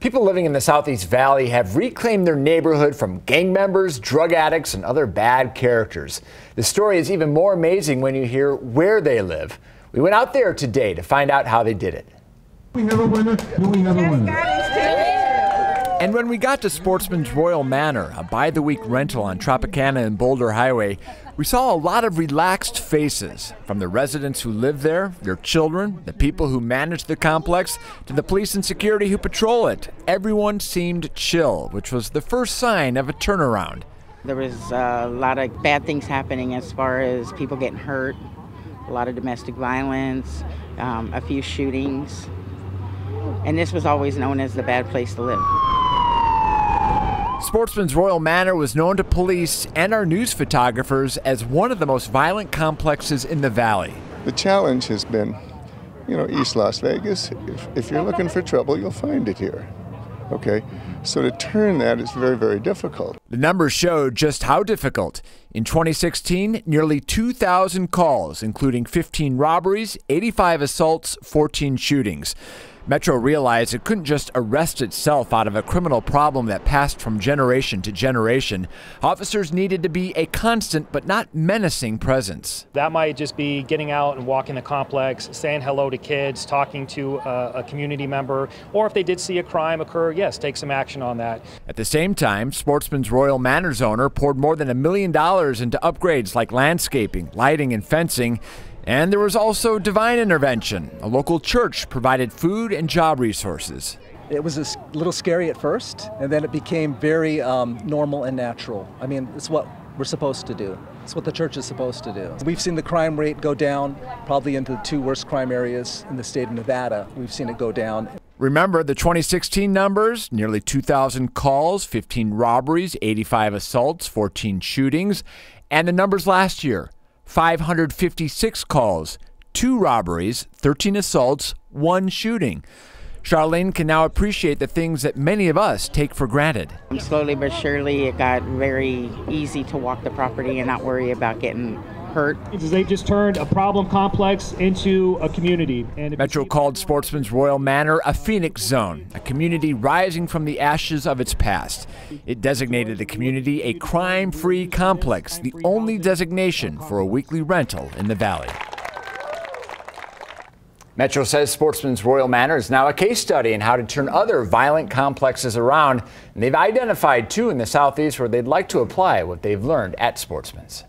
People living in the Southeast Valley have reclaimed their neighborhood from gang members, drug addicts, and other bad characters. The story is even more amazing when you hear where they live. We went out there today to find out how they did it. We have a winner. Do we have a winner? And when we got to Sportsman's Royal Manor, a by the week rental on Tropicana and Boulder Highway, we saw a lot of relaxed faces from the residents who live there, their children, the people who manage the complex, to the police and security who patrol it. Everyone seemed chill, which was the first sign of a turnaround. There was a lot of bad things happening as far as people getting hurt, a lot of domestic violence, um, a few shootings. And this was always known as the bad place to live. Sportsman's Royal Manor was known to police and our news photographers as one of the most violent complexes in the valley. The challenge has been, you know, East Las Vegas. If, if you're looking for trouble, you'll find it here. Okay? So to turn that is very, very difficult. The numbers showed just how difficult. In 2016, nearly 2,000 calls, including 15 robberies, 85 assaults, 14 shootings. Metro realized it couldn't just arrest itself out of a criminal problem that passed from generation to generation. Officers needed to be a constant but not menacing presence. That might just be getting out and walking the complex, saying hello to kids, talking to a, a community member, or if they did see a crime occur, yes, take some action on that. At the same time, Sportsman's Royal Manors owner poured more than a million dollars into upgrades like landscaping, lighting, and fencing. And there was also divine intervention. A local church provided food and job resources. It was a little scary at first, and then it became very um, normal and natural. I mean, it's what we're supposed to do. It's what the church is supposed to do. We've seen the crime rate go down, probably into the two worst crime areas in the state of Nevada. We've seen it go down. Remember the 2016 numbers nearly 2,000 calls, 15 robberies, 85 assaults, 14 shootings, and the numbers last year 556 calls, two robberies, 13 assaults, one shooting. Charlene can now appreciate the things that many of us take for granted. Slowly but surely, it got very easy to walk the property and not worry about getting hurt. They just turned a problem complex into a community. And Metro called Sportsman's Royal Manor a phoenix zone, a community rising from the ashes of its past. It designated the community a crime free complex, the only designation for a weekly rental in the valley. Metro says Sportsman's Royal Manor is now a case study in how to turn other violent complexes around. And they've identified two in the southeast where they'd like to apply what they've learned at Sportsman's.